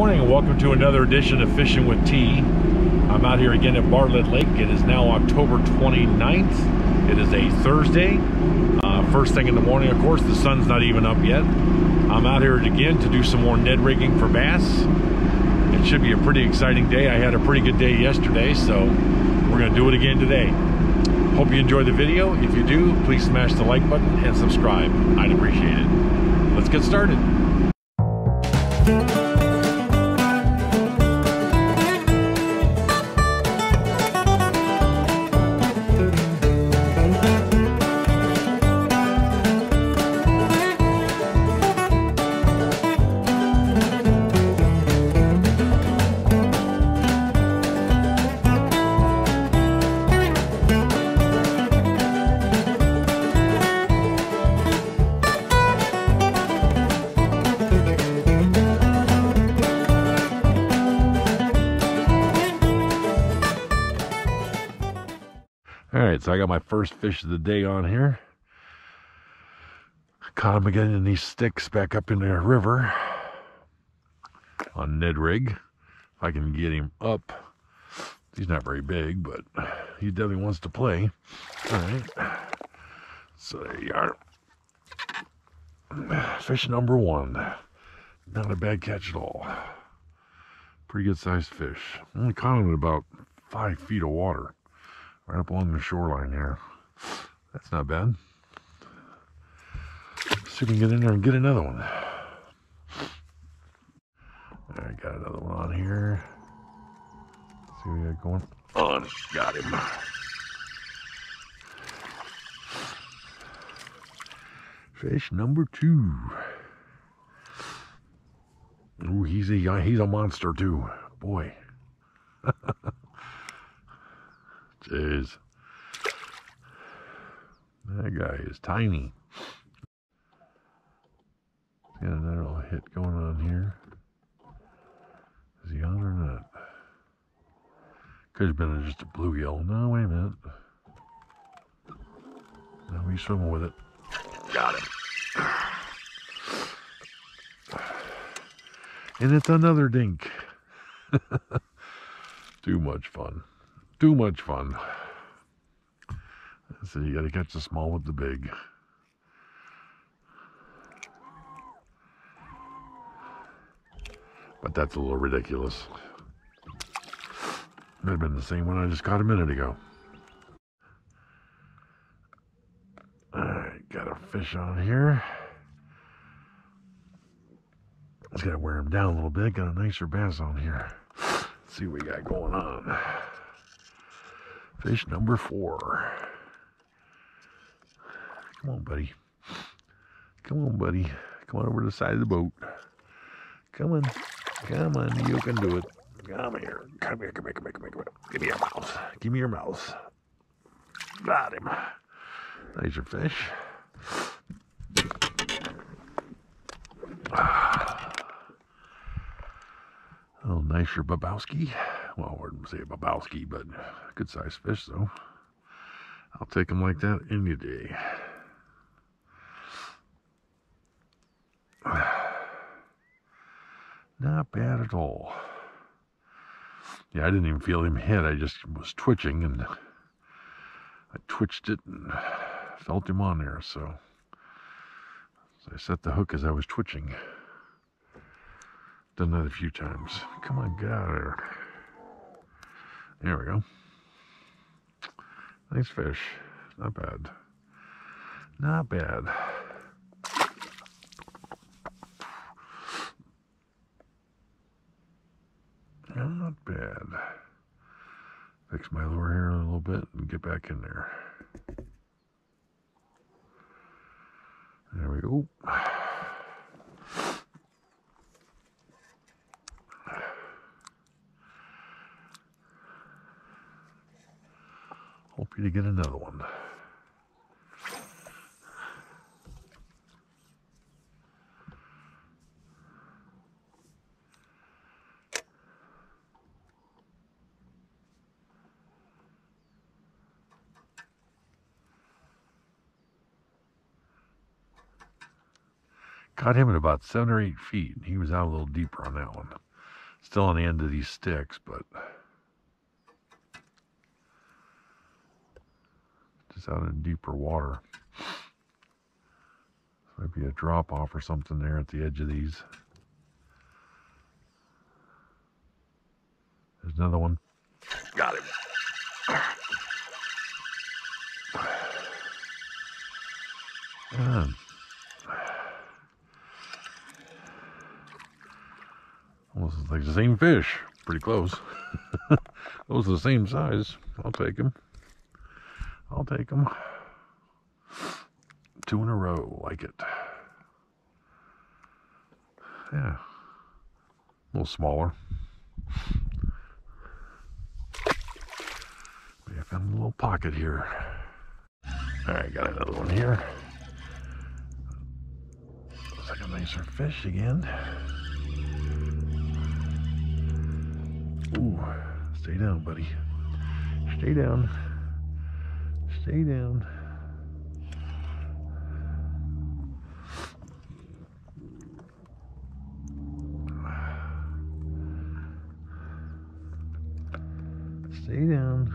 morning and welcome to another edition of Fishing with T. I'm out here again at Bartlett Lake. It is now October 29th. It is a Thursday. Uh, first thing in the morning, of course, the sun's not even up yet. I'm out here again to do some more Ned rigging for bass. It should be a pretty exciting day. I had a pretty good day yesterday, so we're going to do it again today. Hope you enjoy the video. If you do, please smash the like button and subscribe. I'd appreciate it. Let's get started. So I got my first fish of the day on here. Caught him again in these sticks back up in the river on Ned rig. If I can get him up. He's not very big, but he definitely wants to play. All right. So there you are. Fish number one. Not a bad catch at all. Pretty good sized fish. Only caught him in about five feet of water right up along the shoreline here. That's not bad. See if we can get in there and get another one. I got another one on here. see what we got going oh, on. Got him. Fish number two. Ooh, he's a he's a monster too. Boy. Jeez. That guy is tiny. Got another little hit going on here. Is he on or not? Could have been just a bluegill. No, wait a minute. Now he's swimming with it. Got him. And it's another dink. Too much fun too much fun. So you got to catch the small with the big. But that's a little ridiculous. Might have been the same one I just caught a minute ago. Alright, got a fish on here. Just gotta wear him down a little bit. Got a nicer bass on here. Let's see what we got going on. Fish number four. Come on, buddy. Come on, buddy. Come on over to the side of the boat. Come on. Come on. You can do it. Come here. Come here. Come here. Come here. Come here. Come here. Give me your mouse. Give me your mouse. Got him. There's your fish. Oh, nice, your Babowski. Well, I wouldn't say a Babowski, but good sized fish, though. I'll take them like that any day. Not bad at all. Yeah, I didn't even feel him hit. I just was twitching and I twitched it and felt him on there. So, so I set the hook as I was twitching. Done that a few times. Come on, get out of there. There we go. Nice fish. Not bad. Not bad. Not bad. Fix my lure here a little bit and get back in there. There we go. Hope you to get another one. Caught him at about seven or eight feet. He was out a little deeper on that one. Still on the end of these sticks, but just out in deeper water. Might be a drop off or something there at the edge of these. There's another one. Got him. Man. Almost like the same fish. Pretty close. Those are the same size. I'll take them. I'll take them. Two in a row. Like it. Yeah. A little smaller. I found a little pocket here. All right, got another one here. Looks like a nicer fish again. Ooh, stay down, buddy. Stay down. Stay down. Stay down.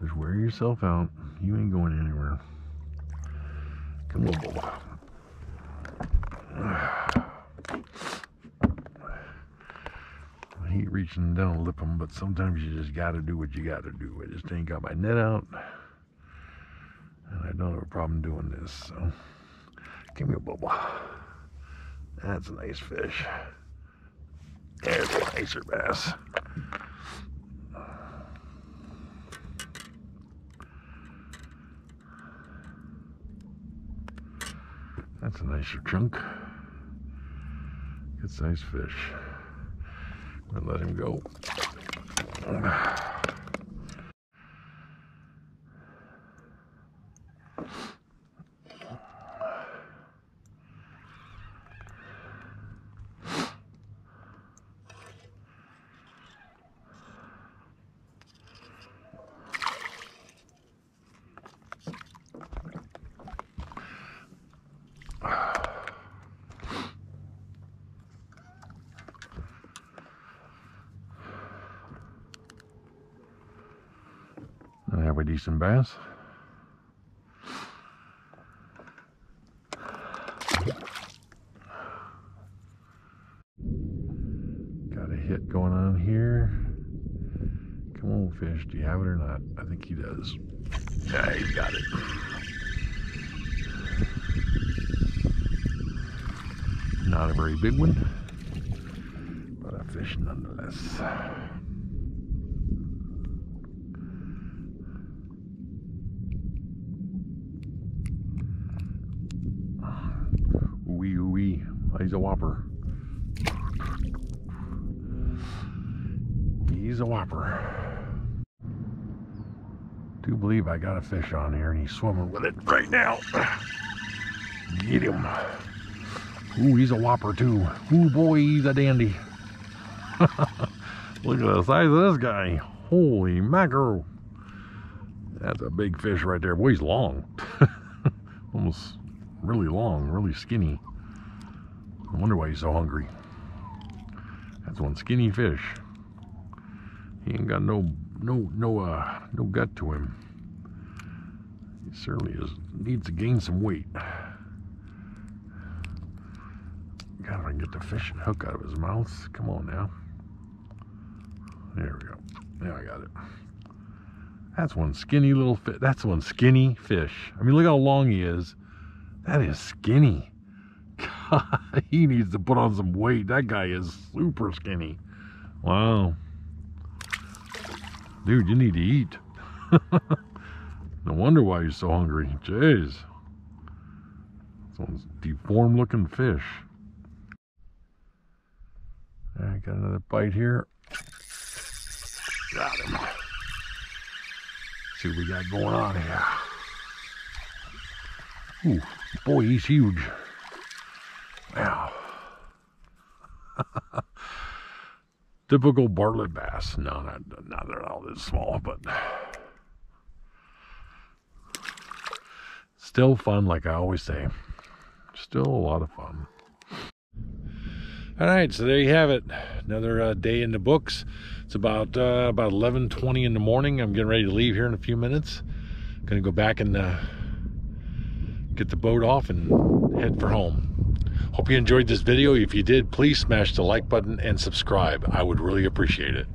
Just wear yourself out. You ain't going anywhere. Come on, Bubba. I hate reaching down lip them, but sometimes you just gotta do what you gotta do. I just ain't got my net out. And I don't have a problem doing this, so. Give me a bubble. That's a nice fish. There's a nicer bass. That's a nicer chunk. Good sized fish. I'm let him go. A decent bass. Got a hit going on here. Come on, fish. Do you have it or not? I think he does. Yeah, he's got it. Not a very big one, but a fish nonetheless. He's a whopper. He's a whopper. Do believe I got a fish on here and he's swimming with it right now. Get him. Ooh, he's a whopper too. Ooh, boy, he's a dandy. Look at the size of this guy. Holy mackerel. That's a big fish right there. Boy, he's long. Almost really long, really skinny. I wonder why he's so hungry. That's one skinny fish. He ain't got no no no uh no gut to him. He certainly is needs to gain some weight. God, if I can get the fishing hook out of his mouth. Come on now. There we go. Now I got it. That's one skinny little fish. That's one skinny fish. I mean, look how long he is. That is skinny. He needs to put on some weight. That guy is super skinny. Wow. Dude, you need to eat. no wonder why you're so hungry. Jeez. This one's deformed looking fish. I got another bite here. Got him. See what we got going on here. Ooh, boy, he's huge. Wow. Typical Bartlett bass. No, not, not they're all this small, but still fun, like I always say. Still a lot of fun. All right, so there you have it. Another uh, day in the books. It's about uh, about 11:20 in the morning. I'm getting ready to leave here in a few minutes. Gonna go back and uh, get the boat off and head for home. Hope you enjoyed this video. If you did, please smash the like button and subscribe. I would really appreciate it.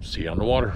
See you on the water.